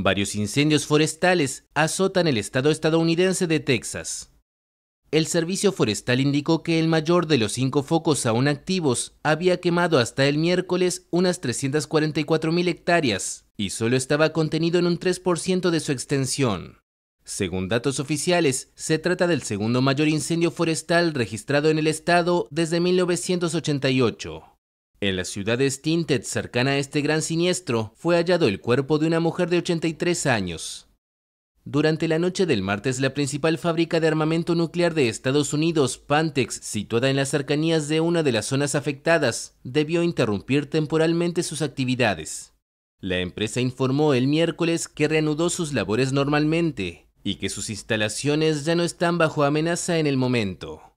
Varios incendios forestales azotan el estado estadounidense de Texas. El Servicio Forestal indicó que el mayor de los cinco focos aún activos había quemado hasta el miércoles unas 344.000 hectáreas y solo estaba contenido en un 3% de su extensión. Según datos oficiales, se trata del segundo mayor incendio forestal registrado en el estado desde 1988. En la ciudad de Stinted, cercana a este gran siniestro, fue hallado el cuerpo de una mujer de 83 años. Durante la noche del martes, la principal fábrica de armamento nuclear de Estados Unidos, Pantex, situada en las cercanías de una de las zonas afectadas, debió interrumpir temporalmente sus actividades. La empresa informó el miércoles que reanudó sus labores normalmente y que sus instalaciones ya no están bajo amenaza en el momento.